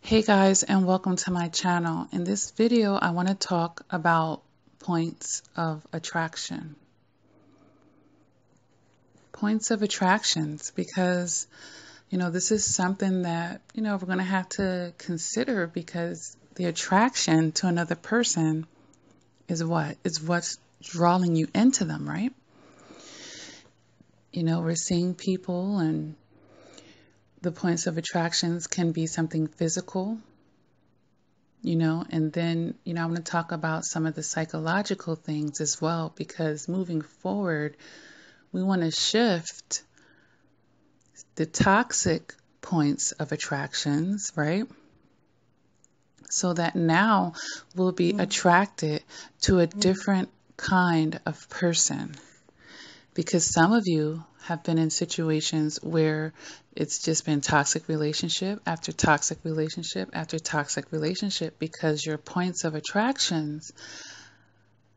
Hey guys and welcome to my channel. In this video I want to talk about points of attraction. Points of attractions because you know this is something that you know we're going to have to consider because the attraction to another person is what is what's drawing you into them, right? You know, we're seeing people and the points of attractions can be something physical, you know, and then, you know, I want to talk about some of the psychological things as well because moving forward, we want to shift the toxic points of attractions, right? So that now we'll be mm-hmm. attracted to a different kind of person. Because some of you have been in situations where it's just been toxic relationship after toxic relationship after toxic relationship because your points of attractions,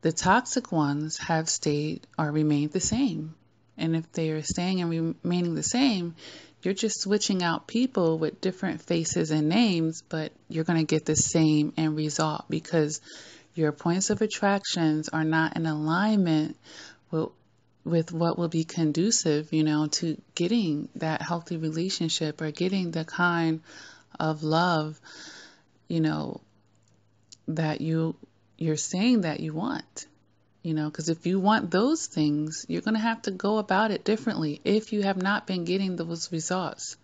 the toxic ones, have stayed or remained the same. And if they are staying and remaining the same, you're just switching out people with different faces and names, but you're going to get the same end result because your points of attractions are not in alignment with with what will be conducive, you know, to getting that healthy relationship or getting the kind of love, you know, that you you're saying that you want. You know, because if you want those things, you're going to have to go about it differently. If you have not been getting those results,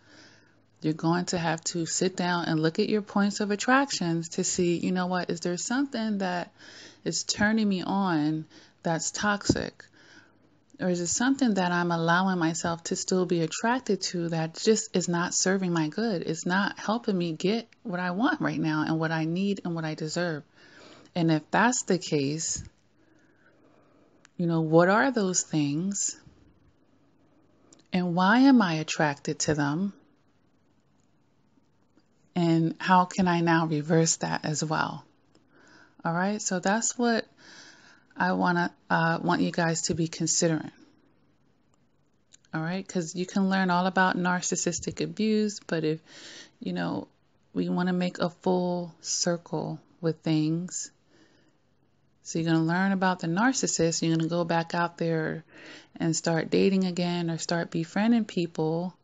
you're going to have to sit down and look at your points of attractions to see, you know what, is there something that is turning me on that's toxic? Or is it something that I'm allowing myself to still be attracted to that just is not serving my good? It's not helping me get what I want right now and what I need and what I deserve. And if that's the case, you know, what are those things? And why am I attracted to them? And how can I now reverse that as well? All right, so that's what I want to uh, want you guys to be considering. All right, because you can learn all about narcissistic abuse, but if you know we want to make a full circle with things, so you're going to learn about the narcissist. You're going to go back out there and start dating again, or start befriending people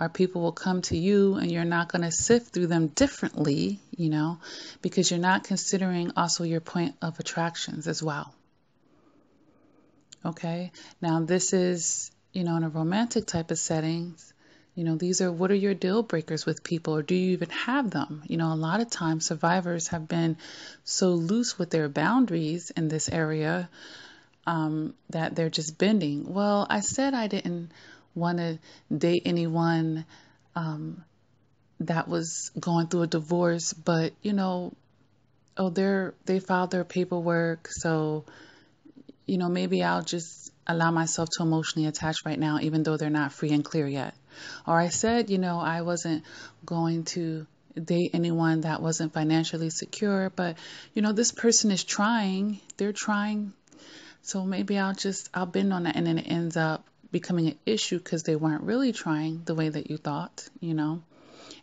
or people will come to you and you're not going to sift through them differently, you know, because you're not considering also your point of attractions as well. Okay. Now, this is, you know, in a romantic type of settings, you know, these are what are your deal breakers with people, or do you even have them? You know, a lot of times survivors have been so loose with their boundaries in this area um, that they're just bending. Well, I said I didn't want to date anyone um, that was going through a divorce, but you know, oh, they're they filed their paperwork, so you know, maybe I'll just allow myself to emotionally attach right now, even though they're not free and clear yet. Or I said, you know, I wasn't going to date anyone that wasn't financially secure, but, you know, this person is trying, they're trying. So maybe I'll just, I'll bend on that and then it ends up becoming an issue because they weren't really trying the way that you thought, you know,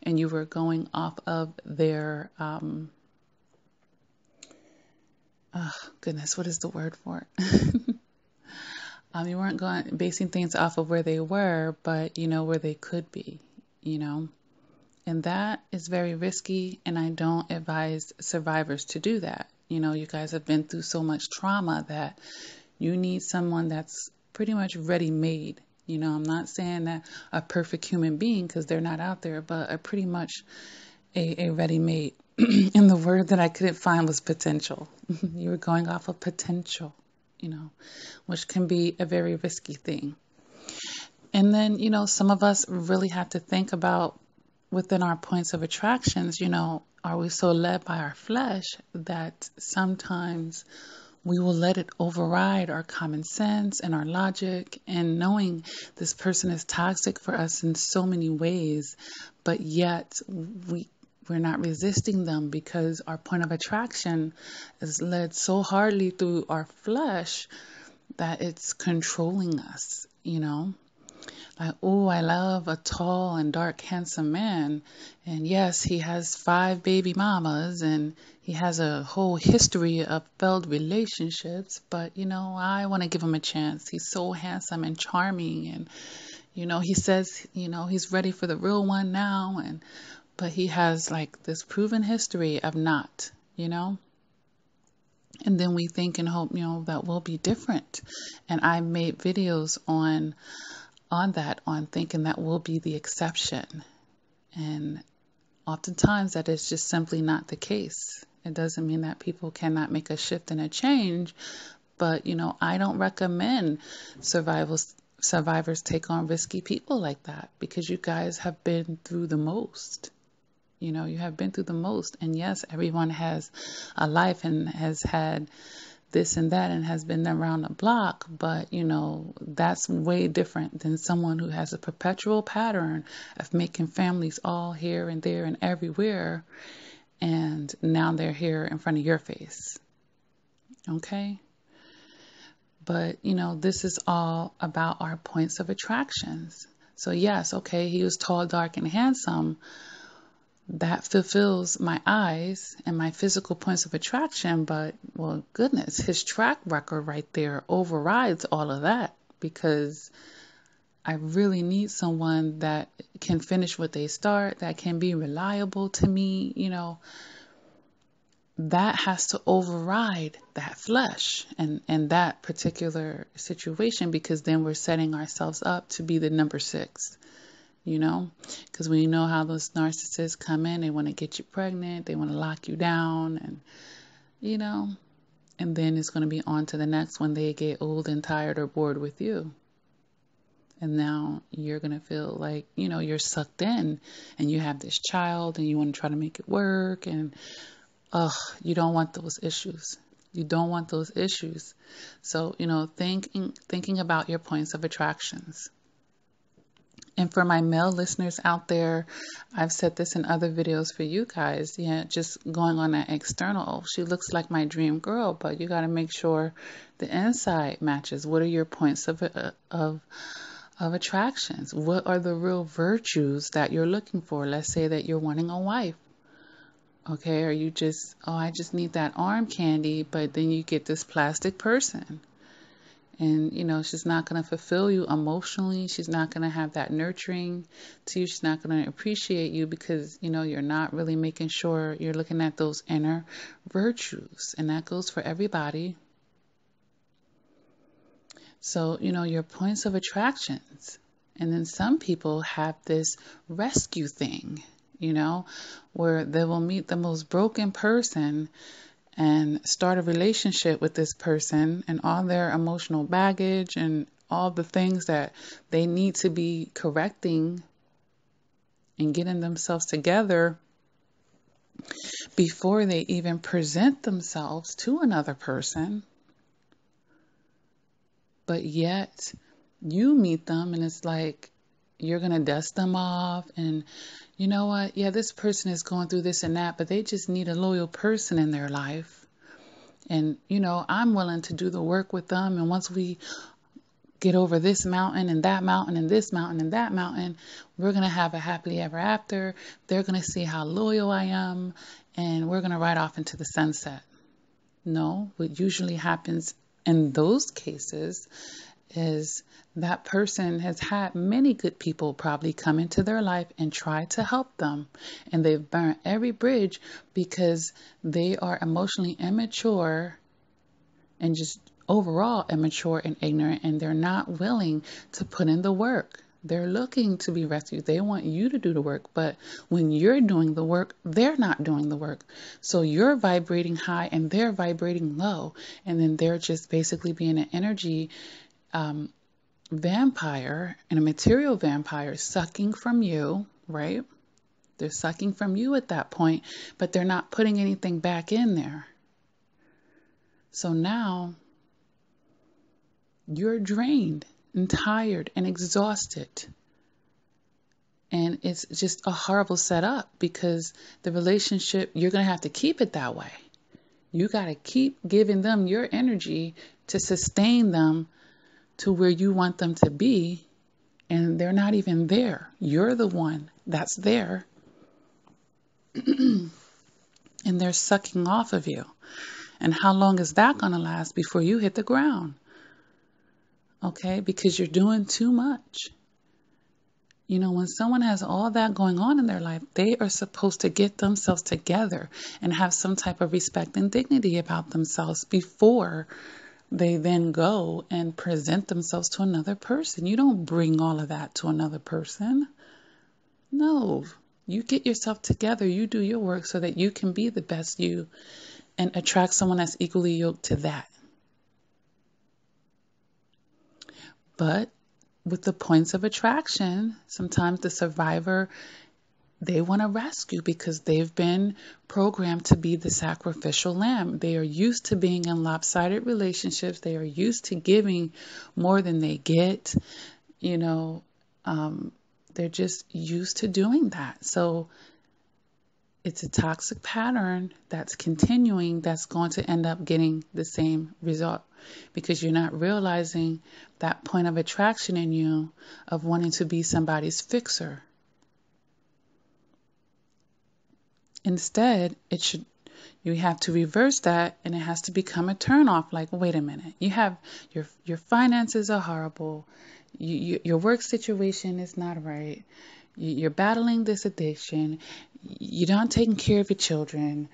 and you were going off of their, um, oh goodness, what is the word for it? um, you weren't going basing things off of where they were, but you know where they could be, you know, and that is very risky. And I don't advise survivors to do that. You know, you guys have been through so much trauma that you need someone that's pretty much ready made. You know, I'm not saying that a perfect human being because they're not out there, but a pretty much a, a ready made and the word that I couldn't find was potential. you were going off of potential, you know, which can be a very risky thing. And then, you know, some of us really have to think about within our points of attractions, you know, are we so led by our flesh that sometimes we will let it override our common sense and our logic and knowing this person is toxic for us in so many ways, but yet we we're not resisting them because our point of attraction is led so hardly through our flesh that it's controlling us, you know? like, oh, I love a tall and dark, handsome man. And yes, he has five baby mamas and he has a whole history of failed relationships. But, you know, I want to give him a chance. He's so handsome and charming. And, you know, he says, you know, he's ready for the real one now. And, but he has like this proven history of not, you know? and then we think and hope you know that we'll be different. And i made videos on on that on thinking that will be the exception. And oftentimes that is just simply not the case. It doesn't mean that people cannot make a shift and a change but you know i don't recommend survivors survivors take on risky people like that because you guys have been through the most you know, you have been through the most. And yes, everyone has a life and has had this and that and has been around the block, but you know, that's way different than someone who has a perpetual pattern of making families all here and there and everywhere. And now they're here in front of your face. Okay? But, you know, this is all about our points of attractions. So, yes, okay, he was tall, dark, and handsome, that fulfills my eyes and my physical points of attraction. But, well, goodness, his track record right there overrides all of that because I really need someone that can finish what they start, that can be reliable to me, you know. That has to override that flesh and, and that particular situation because then we're setting ourselves up to be the number six you know, because we know how those narcissists come in, they want to get you pregnant, they want to lock you down, and you know, and then it's going to be on to the next when they get old and tired or bored with you. And now you're going to feel like, you know, you're sucked in and you have this child and you want to try to make it work. And, ugh, you don't want those issues. You don't want those issues. So, you know, thinking, thinking about your points of attractions. And for my male listeners out there, I've said this in other videos for you guys. Yeah, just going on that external. She looks like my dream girl, but you got to make sure the inside matches. What are your points of uh, of of attractions? What are the real virtues that you're looking for? Let's say that you're wanting a wife. Okay, or you just, oh, I just need that arm candy, but then you get this plastic person and you know she's not going to fulfill you emotionally. She's not going to have that nurturing to you. She's not going to appreciate you because you know you're not really making sure you're looking at those inner virtues. And that goes for everybody. So you know your points of attractions. And then some people have this rescue thing you know where they will meet the most broken person and start a relationship with this person and all their emotional baggage and all the things that they need to be correcting and getting themselves together before they even present themselves to another person. But yet, you meet them and it's like you're going to dust them off and you know what? Yeah, this person is going through this and that, but they just need a loyal person in their life. And, you know, I'm willing to do the work with them. And once we get over this mountain and that mountain and this mountain and that mountain, we're going to have a happily ever after. They're going to see how loyal I am, and we're going to ride off into the sunset. No, what usually happens in those cases is that person has had many good people probably come into their life and try to help them. And they've burned every bridge because they are emotionally immature and just overall immature and ignorant, and they're not willing to put in the work. They're looking to be rescued. They want you to do the work, but when you're doing the work, they're not doing the work. So you're vibrating high and they're vibrating low, and then they're just basically being an energy um, vampire and a material vampire sucking from you, right? They're sucking from you at that point, but they're not putting anything back in there. So now you're drained and tired and exhausted. And it's just a horrible setup because the relationship, you're going to have to keep it that way. You got to keep giving them your energy to sustain them to where you want them to be and they're not even there. You're the one that's there. and they're sucking off of you. And how long is that going to last before you hit the ground? Okay, because you're doing too much. You know, when someone has all that going on in their life, they are supposed to get themselves together and have some type of respect and dignity about themselves before they then go and present themselves to another person. You don't bring all of that to another person. No, you get yourself together, you do your work so that you can be the best you and attract someone that's equally yoked to that. But with the points of attraction, sometimes the survivor they want to rescue because they've been programmed to be the sacrificial lamb. They are used to being in lopsided relationships. They are used to giving more than they get. You know, um, they're just used to doing that. So it's a toxic pattern that's continuing that's going to end up getting the same result because you're not realizing that point of attraction in you of wanting to be somebody's fixer. Instead, it should you have to reverse that and it has to become a turnoff. like wait a minute. You have your your finances are horrible. You, you, your work situation is not right. You're battling this addiction. You're not taking care of your children.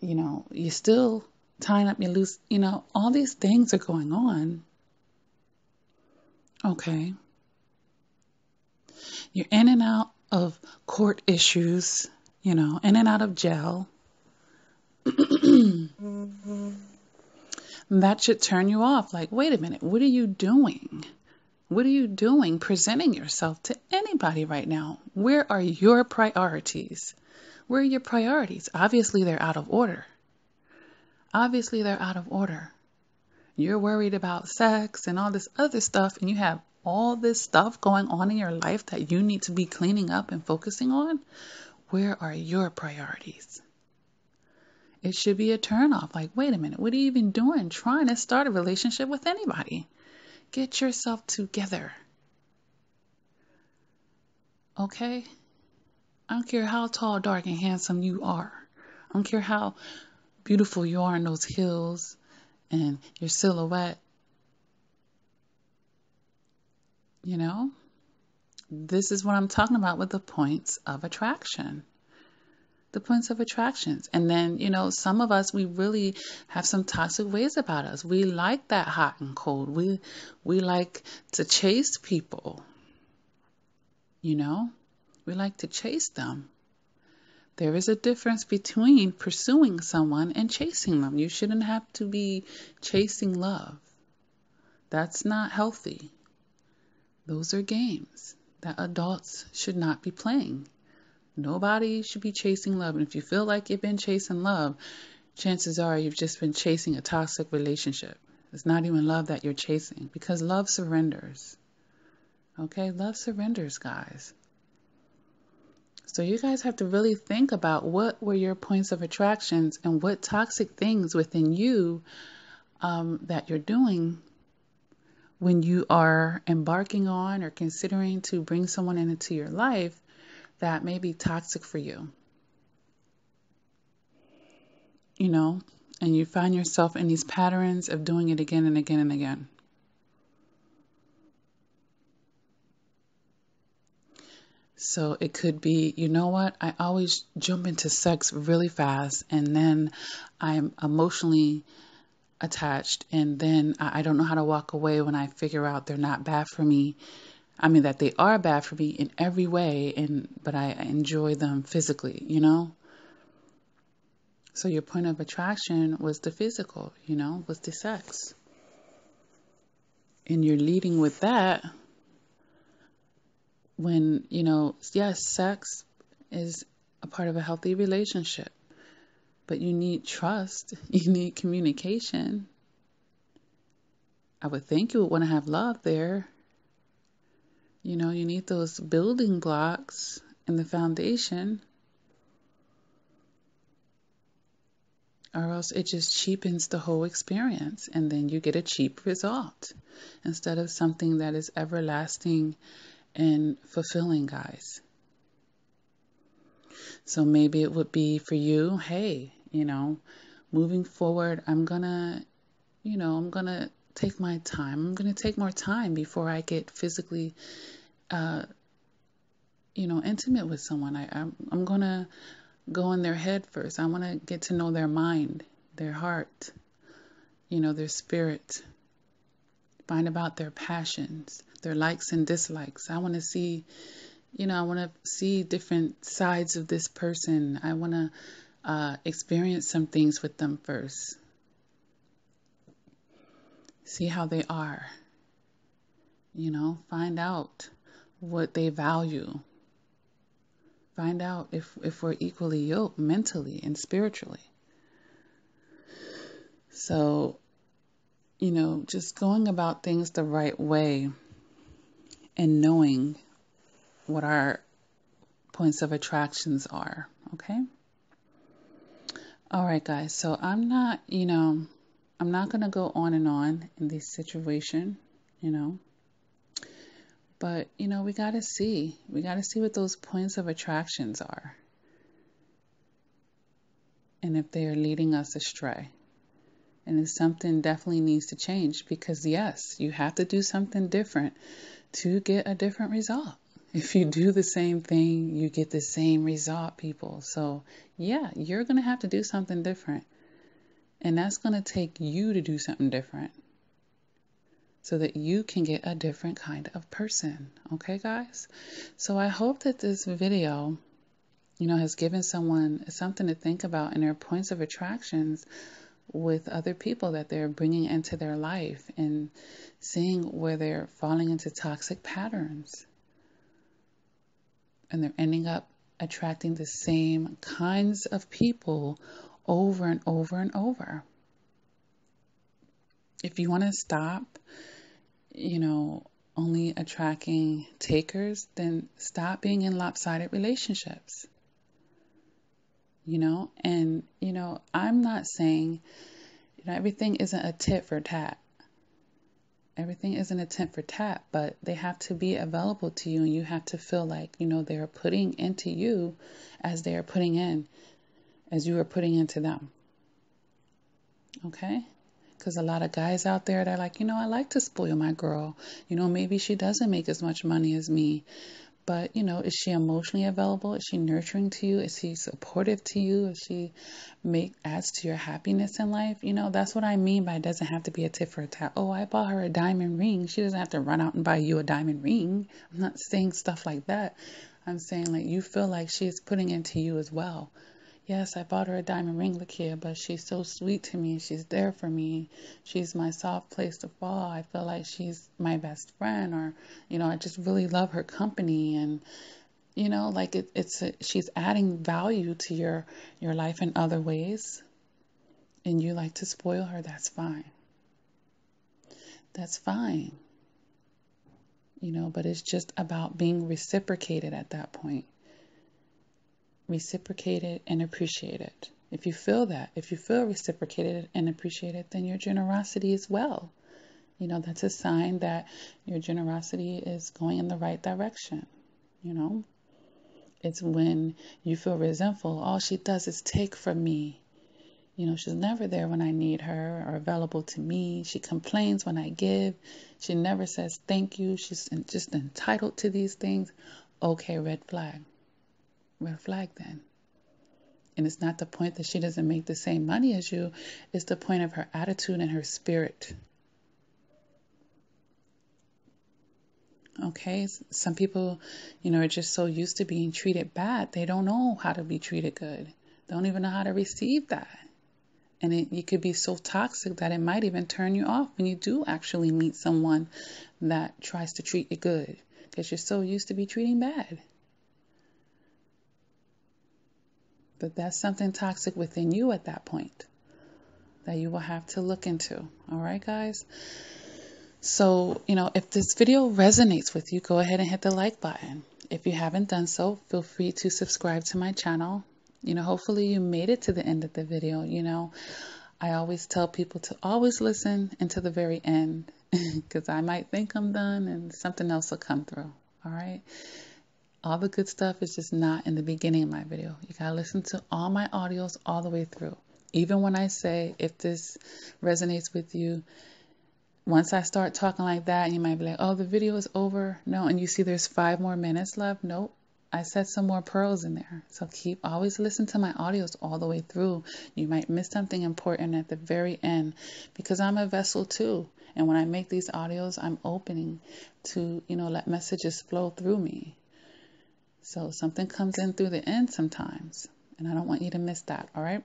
You know you're still tying up your loose you know all these things are going on. Okay. You're in and out of court issues you know in and out of jail that should turn you off like wait a minute what are you doing what are you doing presenting yourself to anybody right now? Where are your priorities? Where are your priorities? Obviously, they're out of order. Obviously, they're out of order. You're worried about sex and all this other stuff, and you have all this stuff going on in your life that you need to be cleaning up and focusing on. Where are your priorities? It should be a turnoff. Like, wait a minute, what are you even doing trying to start a relationship with anybody? Get yourself together. Okay? I don't care how tall, dark, and handsome you are. I don't care how beautiful you are in those hills and your silhouette. You know? This is what I'm talking about with the points of attraction the points of attractions. And then, you know, some of us we really have some toxic ways about us. We like that hot and cold. We we like to chase people. You know? We like to chase them. There is a difference between pursuing someone and chasing them. You shouldn't have to be chasing love. That's not healthy. Those are games that adults should not be playing. Nobody should be chasing love. And if you feel like you've been chasing love, chances are you've just been chasing a toxic relationship. It's not even love that you're chasing because love surrenders. Okay? Love surrenders, guys. So you guys have to really think about what were your points of attractions and what toxic things within you um, that you're doing when you are embarking on or considering to bring someone into your life that may be toxic for you. You know, and you find yourself in these patterns of doing it again and again and again. So it could be, you know what, I always jump into sex really fast and then I'm emotionally attached and then I don't know how to walk away when I figure out they're not bad for me I mean that they are bad for me in every way and but I enjoy them physically, you know? So your point of attraction was the physical, you know, was the sex. And you're leading with that when, you know, yes, sex is a part of a healthy relationship. But you need trust, you need communication. I would think you would want to have love there you know, you need those building blocks and the foundation. or else it just cheapens the whole experience and then you get a cheap result instead of something that is everlasting and fulfilling, guys. So maybe it would be for you, hey, you know, moving forward, I'm gonna, you know, I'm gonna take my time. I'm gonna take more time before I get physically, uh, you know, intimate with someone. I, I'm, I'm gonna go in their head first. I want to get to know their mind, their heart, you know, their spirit. Find about their passions, their likes and dislikes. I want to see, you know, I want to see different sides of this person. I want to uh, experience some things with them first. See how they are. You know, find out what they value Find out if, if we're equally yoked mentally and spiritually. So, you know, just going about things the right way and knowing what our points of attractions are, okay? All right, guys. So I'm not, you know, I'm not going to go on and on in this situation, you know. But, you know, we got to see. We got to see what those points of attractions are. And if they are leading us astray. And if something definitely needs to change, because yes, you have to do something different to get a different result. If you do the same thing, you get the same result, people. So, yeah, you're going to have to do something different. And that's going to take you to do something different so that you can get a different kind of person. Okay, guys? So I hope that this video, you know, has given someone something to think about in their points of attractions with other people that they're bringing into their life and seeing where they're falling into toxic patterns. And they're ending up attracting the same kinds of people over and over and over. If you want to stop you know, only attracting takers, then stop being in lopsided relationships. You know, and, you know, I'm not saying, you know, everything isn't a tit for tat. Everything isn't a for tat, but they have to be available to you, and you have to feel like, you know, they're putting into you as they are putting in, as you are putting into them. Okay? Because a lot of guys out there, they're like, you know, I like to spoil my girl. You know, maybe she doesn't make as much money as me. But, you know, is she emotionally available? Is she nurturing to you? Is she supportive to you? Is she make adds to your happiness in life? You know, that's what I mean by it doesn't have to be a tit for a tat. Oh, I bought her a diamond ring. She doesn't have to run out and buy you a diamond ring. I'm not saying stuff like that. I'm saying like you feel like she's putting into you as well. Yes, I bought her a diamond ring, Lakia, but she's so sweet to me. She's there for me. She's my soft place to fall. I feel like she's my best friend, or you know, I just really love her company, and you know, like it, it's a, she's adding value to your your life in other ways, and you like to spoil her. That's fine. That's fine. You know, but it's just about being reciprocated at that point reciprocated and appreciated. If you feel that, if you feel reciprocated and appreciated, then your generosity is well. You know, that's a sign that your generosity is going in the right direction. You know, it's when you feel resentful. All she does is take from me. You know, she's never there when I need her or available to me. She complains when I give. She never says thank you. She's just entitled to these things. Okay, red flag red flag then. And it's not the point that she doesn't make the same money as you, it's the point of her attitude and her spirit. Okay, some people, you know, are just so used to being treated bad, they don't know how to be treated good. Don't even know how to receive that. And it, it could be so toxic that it might even turn you off when you do actually meet someone that tries to treat you good because you're so used to be treating bad. But that's something toxic within you at that point that you will have to look into. All right, guys? So, you know, if this video resonates with you, go ahead and hit the like button. If you haven't done so, feel free to subscribe to my channel You know, hopefully you made it to the end of the video. You know, I always tell people to always listen until the very end because I might think I'm done and something else will come through. All right. All the good stuff is just not in the beginning of my video. You got to listen to all my audios all the way through. Even when I say, if this resonates with you, once I start talking like that, you might be like, oh, the video is over. No, and you see there's five more minutes left. Nope. I said some more pearls in there. So keep always listen to my audios all the way through. You might miss something important at the very end because I'm a vessel too. And when I make these audios, I'm opening to, you know, let messages flow through me. So something comes in through the end sometimes. And I don't want you to miss that. All right.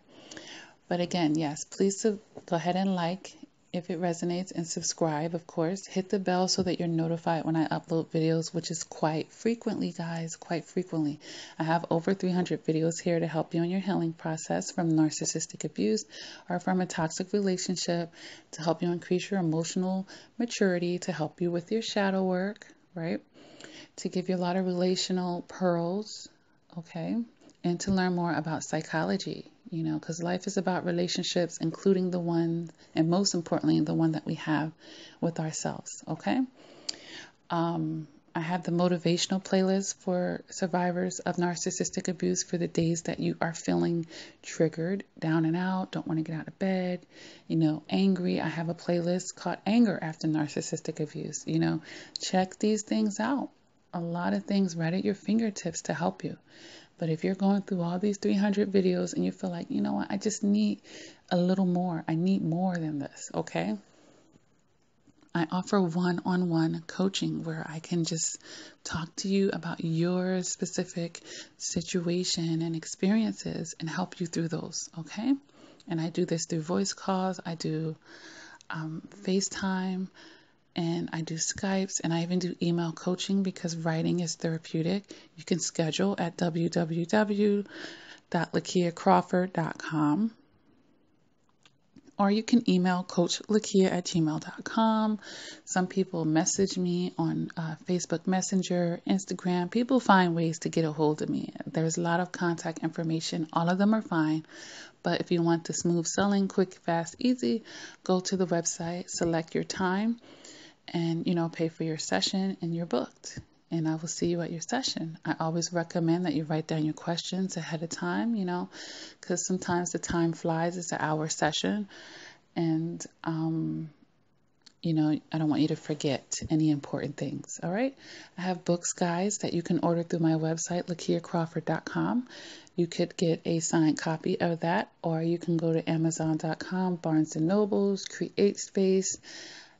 But again, yes, please go ahead and like if it resonates and subscribe, of course. Hit the bell so that you're notified when I upload videos, which is quite frequently, guys, quite frequently. I have over 300 videos here to help you in your healing process from narcissistic abuse or from a toxic relationship to help you increase your emotional maturity, to help you with your shadow work, right? To give you a lot of relational pearls, okay? And to learn more about psychology you know, because life is about relationships, including the one, and most importantly, the one that we have with ourselves. Okay. Um, I have the motivational playlist for survivors of narcissistic abuse for the days that you are feeling triggered, down and out, don't want to get out of bed, you know, angry. I have a playlist called Anger After Narcissistic Abuse. You know, check these things out. A lot of things right at your fingertips to help you. But if you're going through all these 300 videos and you feel like, you know what, I just need a little more, I need more than this, okay? I offer one on one coaching where I can just talk to you about your specific situation and experiences and help you through those, okay? And I do this through voice calls, I do um, FaceTime and I do Skypes and I even do email coaching because writing is therapeutic. You can schedule at www.lakiacrawford.com or you can email Coach Lakia at gmail.com. Some people message me on uh, Facebook Messenger, Instagram. People find ways to get a hold of me. There's a lot of contact information. All of them are fine. But if you want the smooth selling, quick, fast, easy, go to the website, select your time and, you know, pay for your session and you're booked. And I will see you at your session. I always recommend that you write down your questions ahead of time, you know, because sometimes the time flies. It's an hour session. And, um, you know, I don't want you to forget any important things. All right. I have books, guys, that you can order through my website, lakiacrawford.com. You could get a signed copy of that, or you can go to amazon.com, Barnes and Nobles, Create Space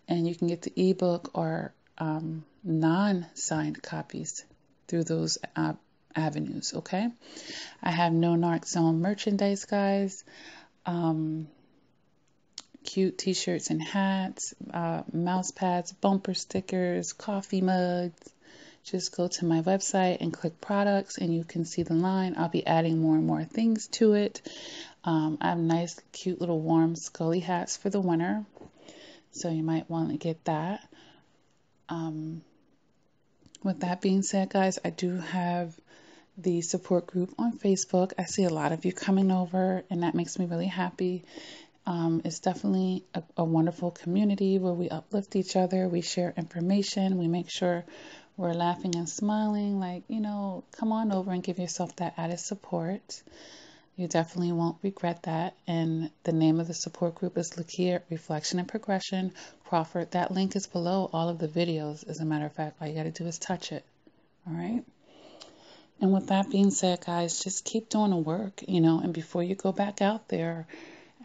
and you can get the ebook or um, non signed copies through those uh, avenues. Okay, I have no narc zone merchandise, guys. Um, cute t-shirts and hats, uh, mouse pads, bumper stickers, coffee mugs. Just go to my website and click products, and you can see the line. I'll be adding more and more things to it. Um, I have nice, cute little warm Scully hats for the winter. So you might want to get that. Um, with that being said, guys, I do have the support group on Facebook. I see a lot of you coming over, and that makes me really happy. Um, it's definitely a, a, wonderful community where we uplift each other, we share information, we make sure we're laughing and smiling. Like, you know, come on over and give yourself that added support. You definitely won't regret that. And the name of the support group is Lakia Reflection and Progression Crawford. That link is below all of the videos. As a matter of fact, all you got to do is touch it. All right. And with that being said, guys, just keep doing the work, you know, and before you go back out there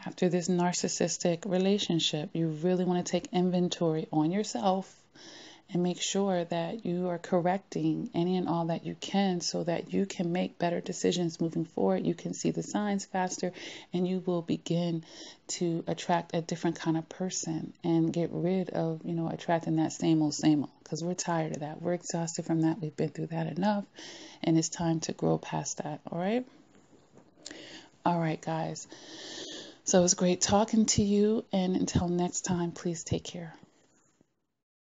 after this narcissistic relationship, you really want to take inventory on yourself and make sure that you are correcting any and all that you can so that you can make better decisions moving forward. You can see the signs faster and you will begin to attract a different kind of person and get rid of, you know, attracting that same old, same old because we're tired of that. We're exhausted from that. We've been through that enough and it's time to grow past that. All right. All right, guys. So it was great talking to you. And until next time, please take care.